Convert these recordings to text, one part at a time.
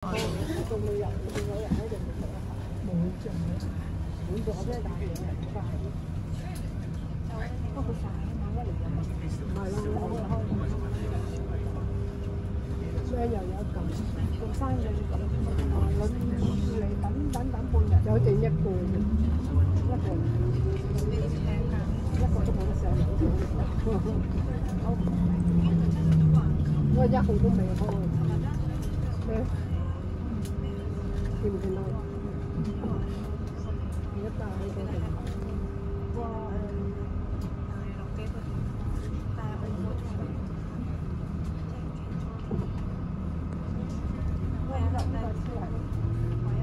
仲未有，仲有人喺度冇盡嘅，每個都係大嘢嚟快。不過快啊嘛，一嚟又唔係咯，我開咩又有咁，做生意咁，輪住嚟等等等半日，有剩一個啫，一個一個都冇得上樓。我一號都未開，咩？見唔見到？而家大喺度。哇！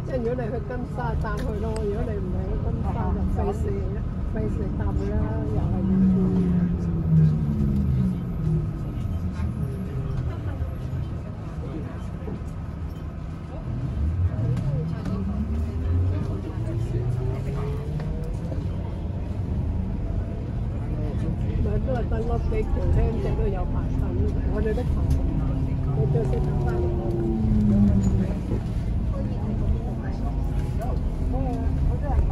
即係如果你去金沙搭去咯，如果你唔係去金沙就費事費事搭啦，又係要都係等屋企條僆仔都有排等，我哋都求，你最识等翻嚟我。我都係買。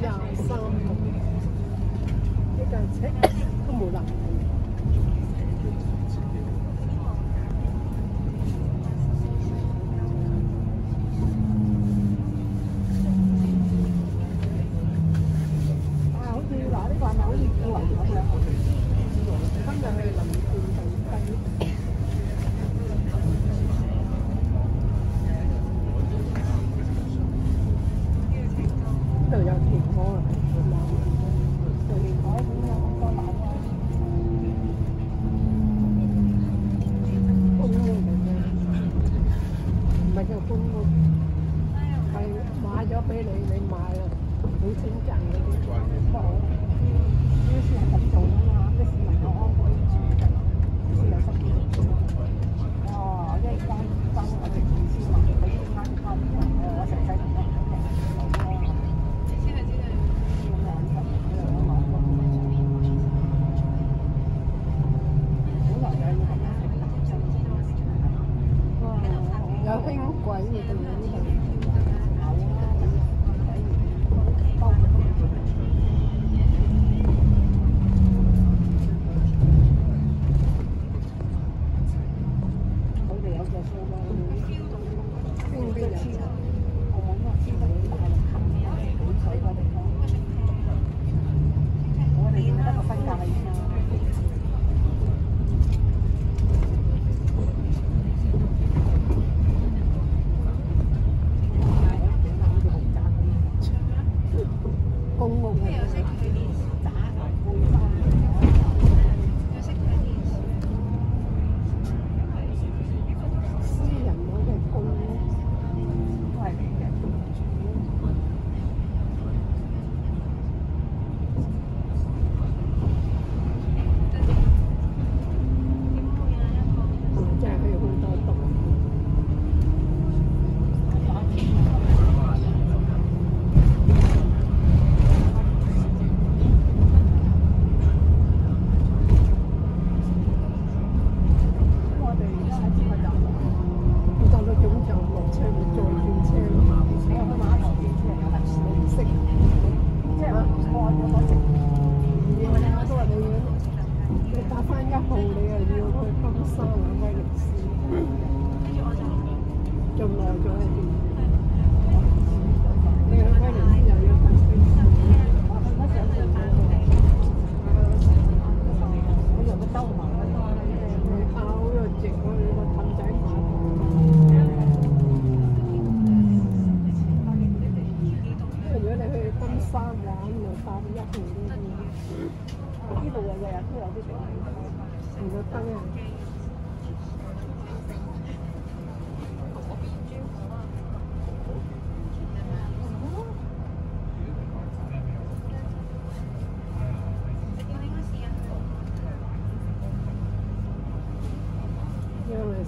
廿三號，呢架車都冇人。啊，好似嗱呢個係咪好似古圍咁樣？今日係林冠地雞。呢度有田鵝啊，有田鵝咁有咁多樓啊，公屋嚟嘅，唔係叫公屋，係買咗俾你，你買啊，冇錢賺嗰啲。不好，呢啲係咁做啊嘛，啲市民有安居住嘅，先有生意。哦，一間間我哋二千萬，俾啲啱啱我成世同得嘅。有輕軌嘅地方，那个快点，你要快点。啊，那时候，我有的兜嘛，那个那个好又值，那个凼仔贵。如果你去登山玩，咪八蚊一票添。呢度又日日都有啲平。唔得，得啊。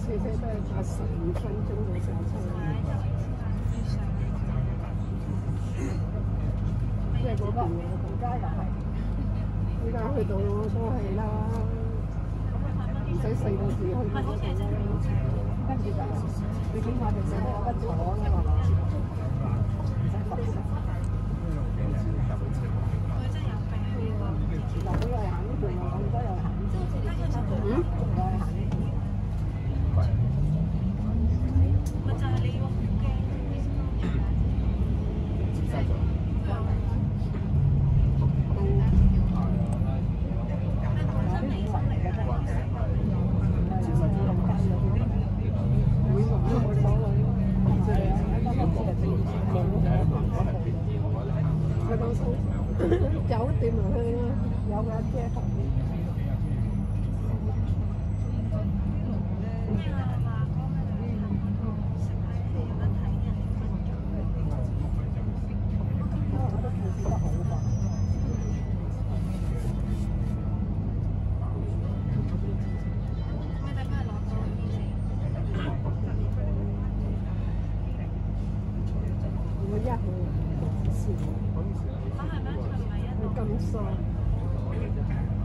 因為車車都係搭十五分鐘就上車，即係嗰邊而家又係，依家去到都係啦，唔使四個字去到嗰度啦。跟住就你起碼就寫得有得坐㗎嘛，唔使 con xuống cháu tìm được hơi dạo ra che 佢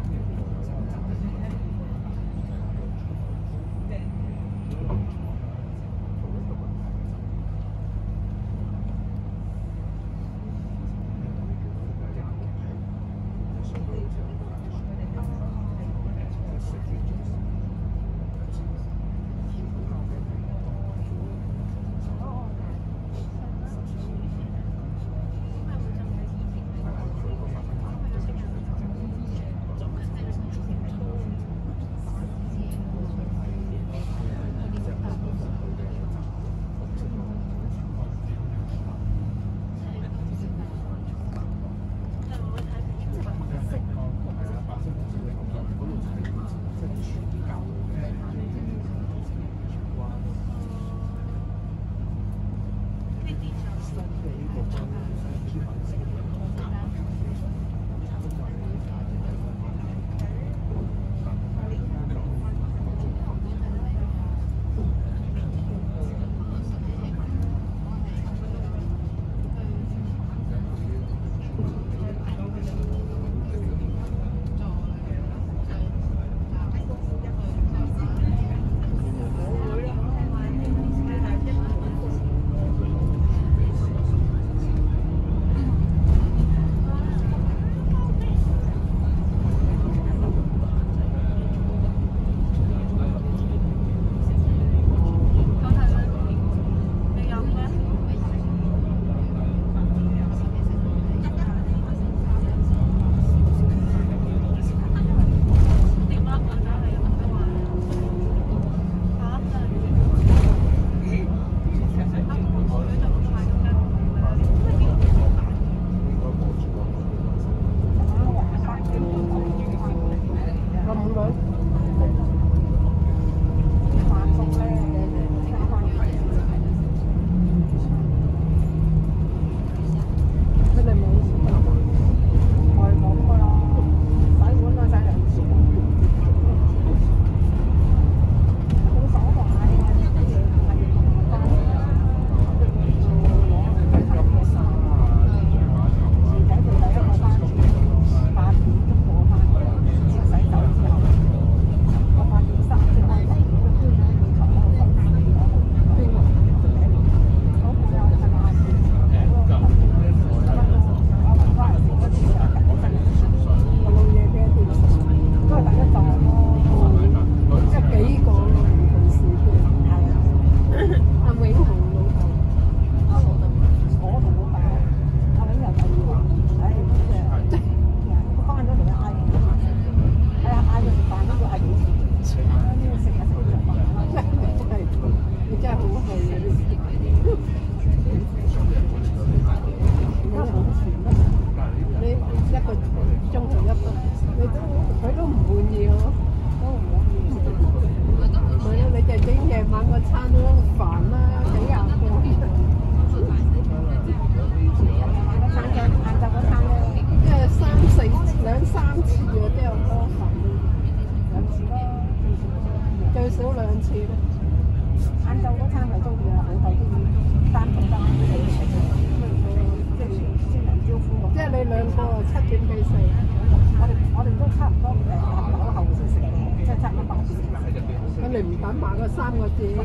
三个字。点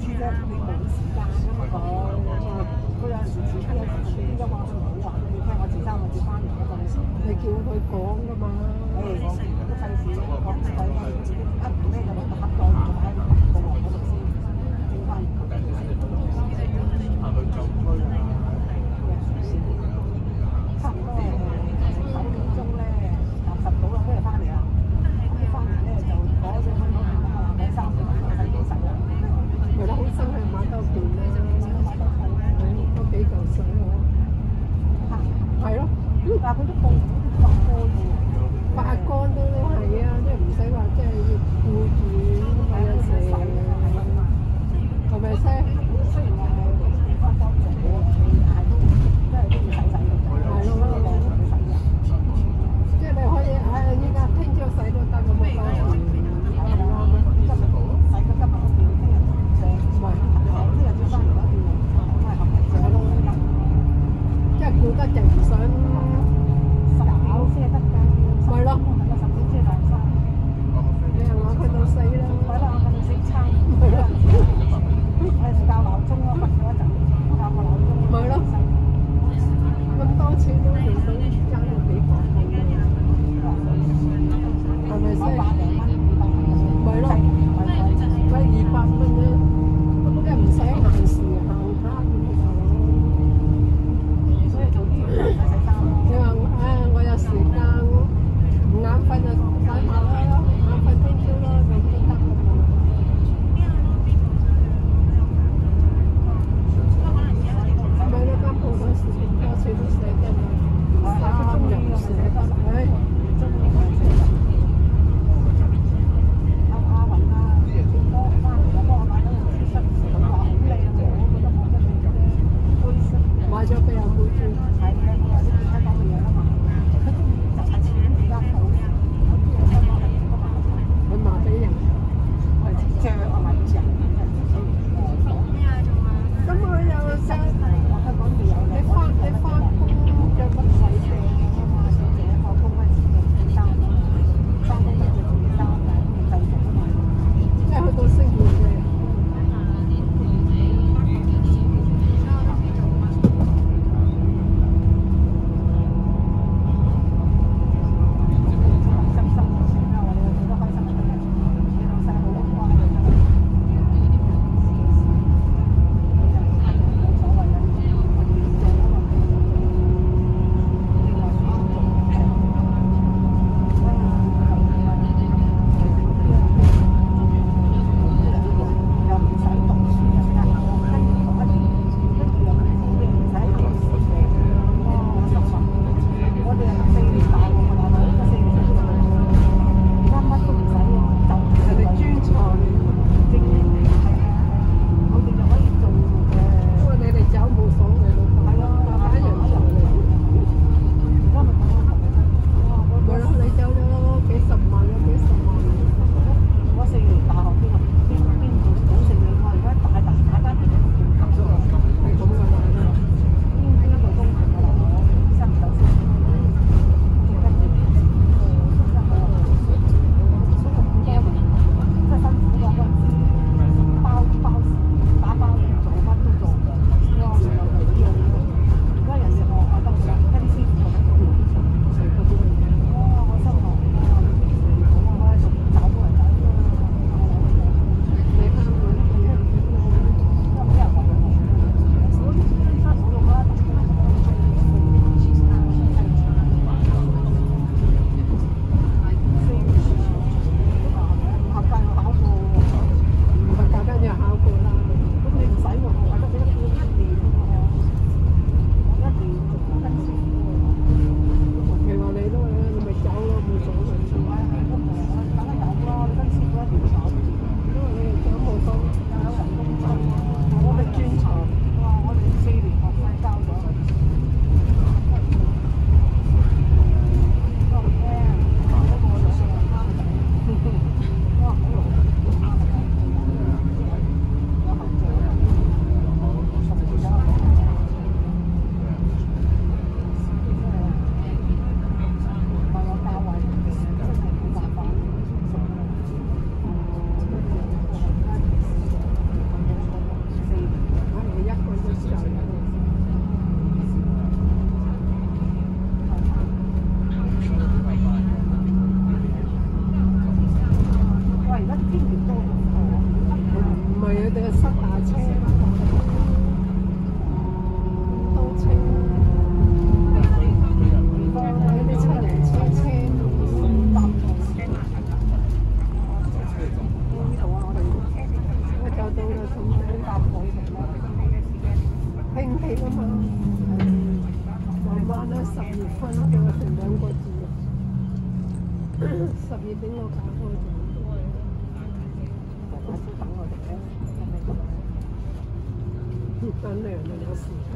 知啫你冇时间噶嘛讲啊佢有阵时迟有时迟啲噶嘛佢唔好话俾你听我前三個字翻嚟阵时你叫佢讲噶嘛。Thank. 興起啊嘛，慢慢咧十月份叫我成兩個字，十月俾我搞開咗。大家都等我哋咧，等娘咪有時間。